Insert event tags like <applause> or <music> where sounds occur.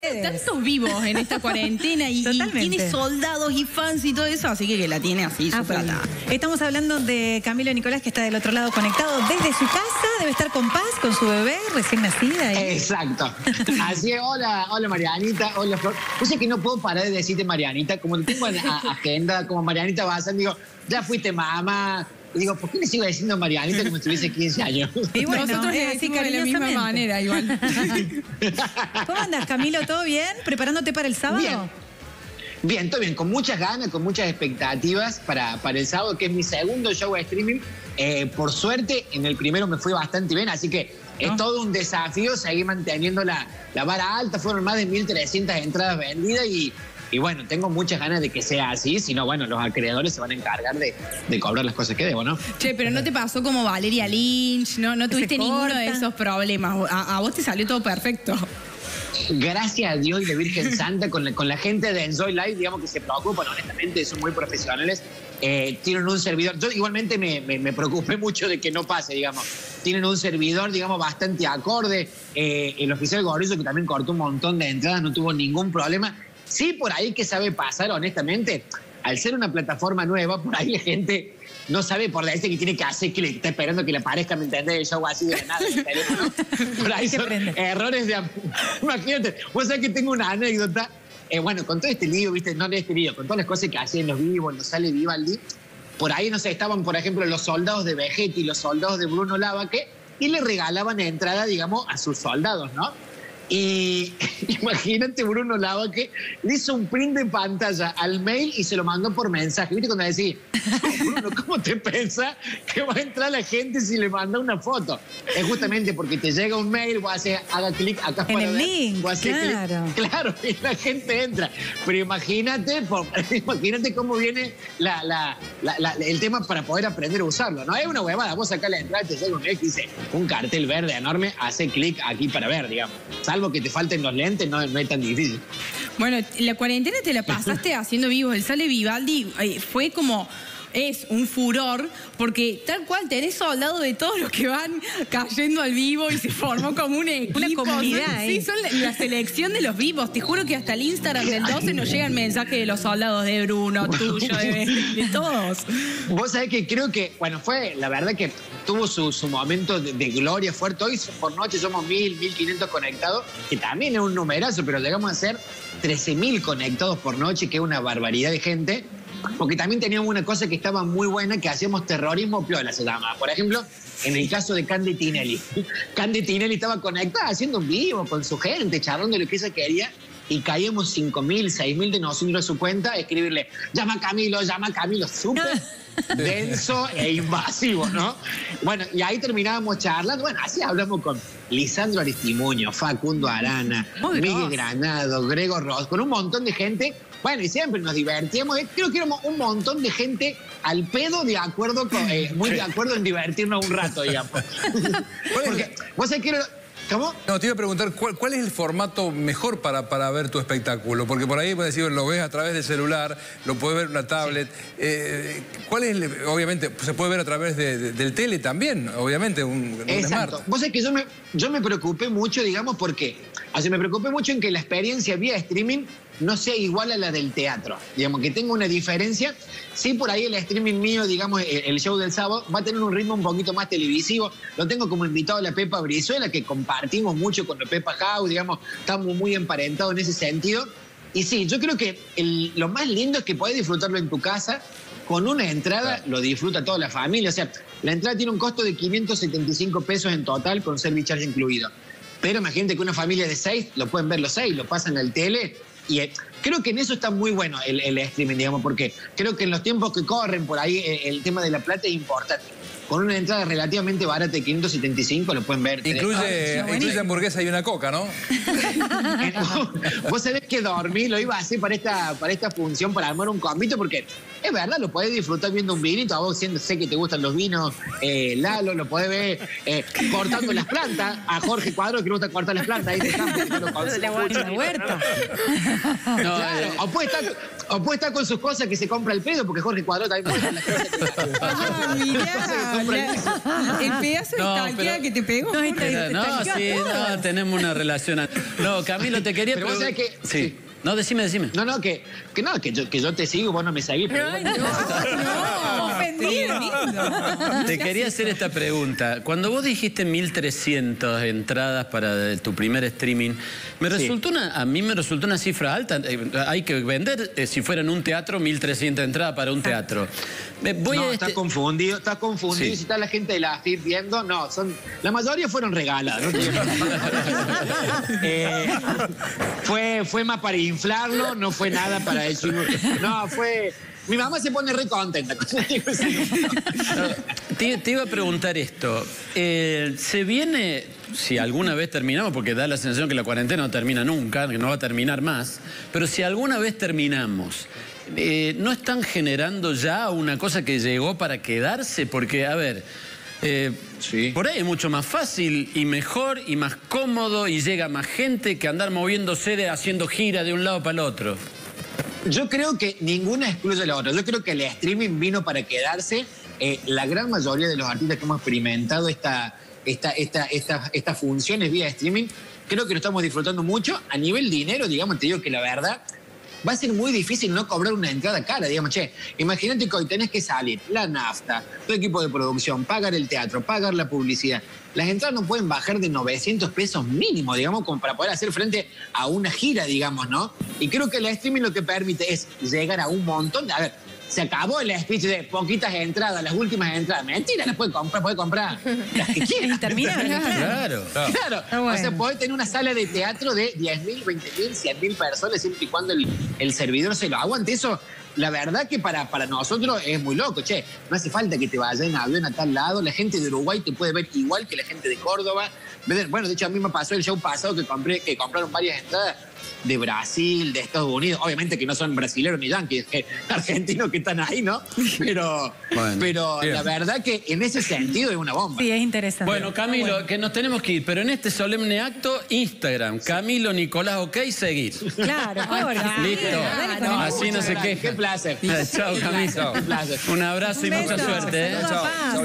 tantos vivos en esta cuarentena y, y tiene soldados y fans y todo eso, así que, que la tiene así, Ah, súper pues, atada. Estamos hablando de Camilo Nicolás, que está del otro lado conectado desde su casa. Debe estar con paz, con su bebé recién nacida. y- Exacto. <laughs> Así es, hola, hola Marianita, hola Flor. Yo sé que no puedo parar de decirte Marianita, como te tengo en a- <laughs> agenda, como Marianita Bazán, digo, ya fuiste mamá. Y digo, ¿por qué le sigo diciendo Marianita como si tuviese 15 años? <laughs> Y bueno, Nosotros le decimos de la misma manera, igual. <laughs> ¿Cómo andas, Camilo? ¿Todo bien? ¿Preparándote para el sábado? Bien. Bien, todo bien, con muchas ganas, con muchas expectativas para, para el sábado, que es mi segundo show de streaming. Eh, por suerte, en el primero me fue bastante bien, así que es Ah. todo un desafío seguir manteniendo la, la vara alta. Fueron más de 1.300 entradas vendidas y, y bueno, tengo muchas ganas de que sea así, si no, bueno, los acreedores se van a encargar de, de cobrar las cosas que debo, ¿no? Che, pero no te pasó como Valeria Lynch, no, no tuviste ninguno de esos problemas. A, a vos te salió todo perfecto. gracias a Dios y la Virgen <laughs> Santa, con la, con la gente de Enjoy Live, digamos que se preocupan, honestamente, son muy profesionales. Eh, tienen un servidor, yo igualmente me, me- me preocupé <laughs> mucho de que no pase, digamos. Tienen un servidor, digamos, bastante acorde. Eh, el oficial Gorillo, que también cortó un montón de entradas, no tuvo ningún problema. Sí, por ahí que sabe pasar, honestamente, al ser una plataforma nueva, por ahí la gente no sabe por decir que tiene que hacer clic, está esperando que le aparezca, ¿me entendés? El show así de la nada. <laughs> Por ahí Que son errores de... <laughs> Imagínate, vos sabés que tengo una anécdota. Eh, bueno, con todo este lío, ¿viste? No de este lío, con todas las cosas que hacen los vivos, los sale Vivaldi, por ahí, no sé, estaban, por ejemplo, los soldados de Vegetti, los soldados de Bruno Lavaque, y le regalaban entrada, digamos, a sus soldados, ¿no? Y <laughs> imagínate, Bruno Lavaque le hizo un print de pantalla al mail y se lo mandó por mensaje. ¿Viste cuando decís, Bruno, ¿cómo te pensás que va a entrar la gente si le manda una foto? Es justamente porque te llega un mail, vos haces, haga clic acá En para el ver, link, vos claro. Claro, y la gente entra. Pero imagínate, por- <laughs> imagínate cómo viene la- la- el tema para poder aprender a usarlo. No es una huevada. Vos acá la entrada, te llega un mail que dice un cartel verde enorme, hace clic aquí para ver, digamos. Salvo que te falten los lentes, no, no es tan difícil. Bueno, la cuarentena te la pasaste <laughs> haciendo vivos. El Sale Vivaldi eh, fue como. Es un furor, porque tal cual tenés soldados de todos los que van cayendo al vivo y se formó como un <laughs> equipo. Una comunidad. Sí, son la, la selección de los vivos. Te juro que hasta el Instagram del 12 nos llegan mensajes de los soldados de Bruno, <laughs> tuyo, de, de todos. Vos sabés que creo que, bueno, fue la verdad que tuvo su, su momento de, de gloria fuerte. Hoy por noche somos mil, mil quinientos conectados, que también es un numerazo, pero llegamos a ser 13.000 conectados por noche, que es una barbaridad de gente. Porque también teníamos una cosa que estaba muy buena, que hacíamos terrorismo piola, se llama. Por ejemplo, en el caso de Candy Tinelli. Candy Tinelli estaba conectada haciendo un vivo con su gente, charlando de lo que ella quería y caíamos 5.000, 6.000 de nosotros a su cuenta, escribirle, llama a Camilo, llama a Camilo, súper denso e invasivo, ¿no? Bueno, y ahí terminábamos charlando, bueno, así hablamos con Lisandro Aristimuño, Facundo Arana, Muy Miguel. Granado, Grego Ross, con un montón de gente, bueno, y siempre nos divertíamos, eh, creo que éramos un montón de gente al pedo de acuerdo, con, eh, muy de acuerdo en divertirnos un rato, digamos. <laughs> <laughs> Porque, vos sabés que ¿Cómo? No, te iba a preguntar, ¿cuál, cuál es el formato mejor para, para ver tu espectáculo? Porque por ahí, puedes decir, lo ves a través del celular, lo puedes ver en una tablet. Eh, ¿Cuál es, el- obviamente, se puede ver a través de- de- del tele también, obviamente, un, un Exacto. smart. Vos sabés que yo me, yo me preocupé mucho, digamos, porque. O sea, me preocupé mucho en que la experiencia vía streaming no sea igual a la del teatro. Digamos, que tenga una diferencia. Sí, por ahí el streaming mío, digamos, el show del sábado, va a tener un ritmo un poquito más televisivo. Lo tengo como invitado a la Pepa Brizuela, que compartimos mucho con la Pepa House, digamos, estamos muy emparentados en ese sentido. Y sí, yo creo que el- lo más lindo es que podés disfrutarlo en tu casa. Con una entrada lo disfruta toda la familia. O sea, la entrada tiene un costo de 575 pesos en total, con service charge incluido. Pero imagínate que una familia de seis lo pueden ver los seis, lo pasan al tele. Y eh, creo que en eso está muy bueno el, el streaming, digamos, porque creo que en los tiempos que corren por ahí eh, el tema de la plata es importante. Con una entrada relativamente barata de 575 lo pueden ver. Incluye, horas. incluye hamburguesa y una coca, ¿no? <laughs> Vos sabés que dormí, lo iba a hacer para esta, para esta función, para armar un combito, porque es verdad, lo podés disfrutar viendo un vinito, a vos siendo, sé que te gustan los vinos, eh, Lalo, lo podés ver eh, cortando las plantas, a Jorge Cuadro que le gusta cortar las plantas, ahí te <laughs> no consigue La huerta. huerta. Claro, o puede, estar, o puede estar con sus cosas que se compra el pedo, porque Jorge Cuadro también puede estar las cosas que- Ah, el pedazo de No, talquea pero- que te pegó. No, no, sí, no, tenemos una relación. No, Camilo, te quería Pero vos pregun- sabés que- Sí. sí. No, decime, decime. No, no, que, que no, que yo, que yo te sigo, vos no me seguís. Pero Ay, no, <laughs> no, Ofendido. Te quería hacer esta pregunta. Cuando vos dijiste 1300 entradas para tu primer streaming, me Sí. resultó una, a mí me resultó una cifra alta. Eh, Hay que vender, eh, si fuera en un teatro, 1300 entradas para un teatro. Me voy no, a estás este- confundido, estás confundido. Sí. Y si está la gente de la FIP viendo, no, son, la mayoría fueron regaladas. ¿no? <laughs> <laughs> Eh, fue, fue más para inflarlo, no fue nada para decir. No, fue. Mi mamá se pone re contenta. Te, te iba a preguntar esto. Eh, ¿Se viene, si alguna vez terminamos, porque da la sensación que la cuarentena no termina nunca, que no va a terminar más, pero si alguna vez terminamos, eh, ¿no están generando ya una cosa que llegó para quedarse? Porque, a ver, eh, Sí. por ahí es mucho más fácil y mejor y más cómodo y llega más gente que andar moviéndose de, haciendo gira de un lado para el otro. Yo creo que ninguna excluye a la otra. Yo creo que el streaming vino para quedarse. Eh, la gran mayoría de los artistas que hemos experimentado esta, esta, esta, esta- estas funciones vía streaming, creo que lo estamos disfrutando mucho. A nivel dinero, digamos, te digo que la verdad va a ser muy difícil no cobrar una entrada cara. Digamos, che, imagínate que hoy tenés que salir, la nafta, tu equipo de producción, pagar el teatro, pagar la publicidad. Las entradas no pueden bajar de 900 pesos mínimo, digamos, para poder hacer frente a una gira, digamos, ¿no? Y creo que el streaming lo que permite es llegar a un montón. A ver, se acabó el speech de poquitas entradas, las últimas entradas. Mentira, las puede comprar, puede comprar las que <laughs> quiera. Y termina. Claro. Claro, Está bueno. o sea, podés tener una sala de teatro de 10.000, 20.000, 100.000 personas siempre y cuando el, el servidor se lo aguante. Eso, la verdad que para, para nosotros es muy loco. Che, no hace falta que te vayas en avión a tal lado. La gente de Uruguay te puede ver igual que la gente de Córdoba. Bueno, de hecho, a mí me pasó el show pasado que, compré, que compraron varias entradas de Brasil, de Estados Unidos. Obviamente que no son brasileños ni yanquis, que <laughs> argentinos que están ahí, ¿no? Pero, Bueno, pero bien. la verdad que en ese sentido es una bomba. Sí, es interesante. Bueno, Camilo, que nos tenemos que ir, pero en este solemne acto, Instagram, Camilo Nicolás OK, seguir. Claro, <laughs> Jorge. Listo. El Así no se queja. Qué placer. Chao, Camilo. Un abrazo y mucha suerte. ¿eh? Paz.